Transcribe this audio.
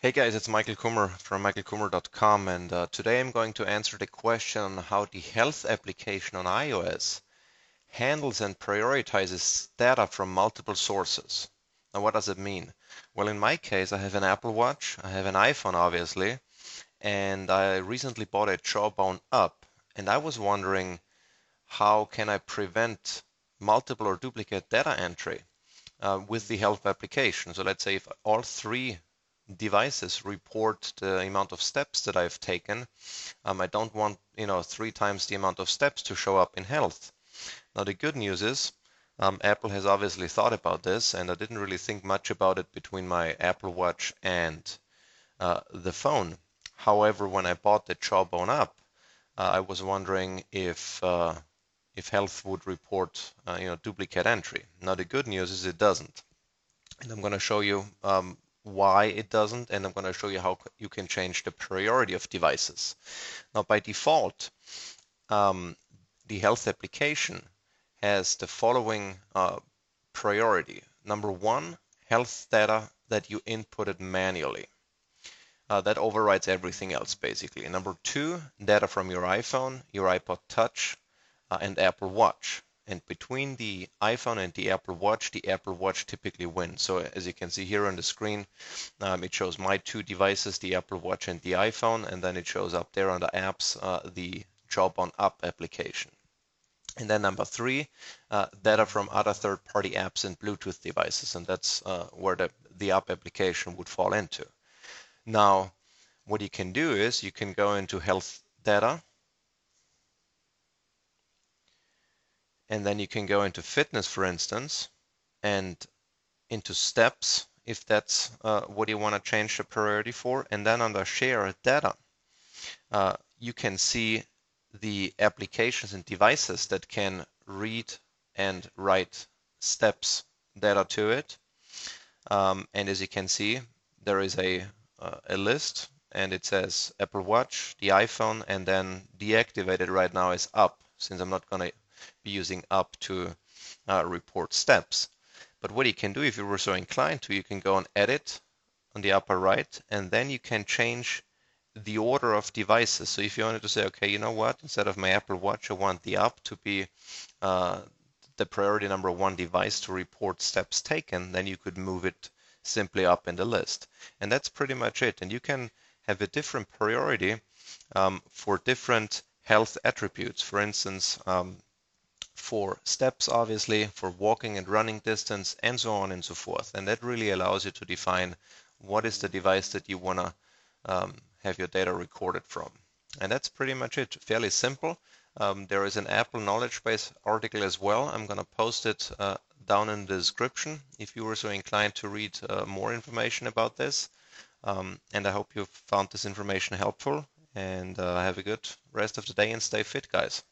Hey guys, it's Michael Kummer from michaelkummer.com and uh, today I'm going to answer the question on how the health application on iOS handles and prioritizes data from multiple sources. Now what does it mean? Well in my case I have an Apple Watch, I have an iPhone obviously, and I recently bought a Jawbone Up and I was wondering how can I prevent multiple or duplicate data entry uh, with the health application. So let's say if all three devices report the amount of steps that I've taken. Um, I don't want, you know, three times the amount of steps to show up in health. Now the good news is um, Apple has obviously thought about this and I didn't really think much about it between my Apple Watch and uh, the phone. However, when I bought the Jawbone Up, uh, I was wondering if uh, if health would report, uh, you know, duplicate entry. Now the good news is it doesn't. And I'm going to show you um, why it doesn't, and I'm going to show you how you can change the priority of devices. Now, by default, um, the health application has the following uh, priority. Number one, health data that you inputted manually. Uh, that overrides everything else, basically. Number two, data from your iPhone, your iPod Touch, uh, and Apple Watch. And between the iPhone and the Apple Watch, the Apple Watch typically wins. So as you can see here on the screen, um, it shows my two devices, the Apple Watch and the iPhone, and then it shows up there on the apps, uh, the Jawbone Up application. And then number three, uh, data from other third-party apps and Bluetooth devices, and that's uh, where the, the Up application would fall into. Now, what you can do is you can go into health data, and then you can go into fitness, for instance, and into steps, if that's uh, what you want to change the priority for. And then under share data, uh, you can see the applications and devices that can read and write steps data to it. Um, and as you can see, there is a, uh, a list and it says Apple Watch, the iPhone, and then deactivated right now is up since I'm not going to be using up to uh, report steps. But what you can do if you were so inclined to, you can go and edit on the upper right, and then you can change the order of devices. So if you wanted to say, okay, you know what, instead of my Apple Watch, I want the app to be uh, the priority number one device to report steps taken, then you could move it simply up in the list. And that's pretty much it. And you can have a different priority um, for different health attributes. For instance, um, for steps, obviously, for walking and running distance, and so on and so forth. And that really allows you to define what is the device that you want to um, have your data recorded from. And that's pretty much it. Fairly simple. Um, there is an Apple knowledge base article as well. I'm going to post it uh, down in the description if you were so inclined to read uh, more information about this. Um, and I hope you found this information helpful and uh, have a good rest of the day and stay fit, guys.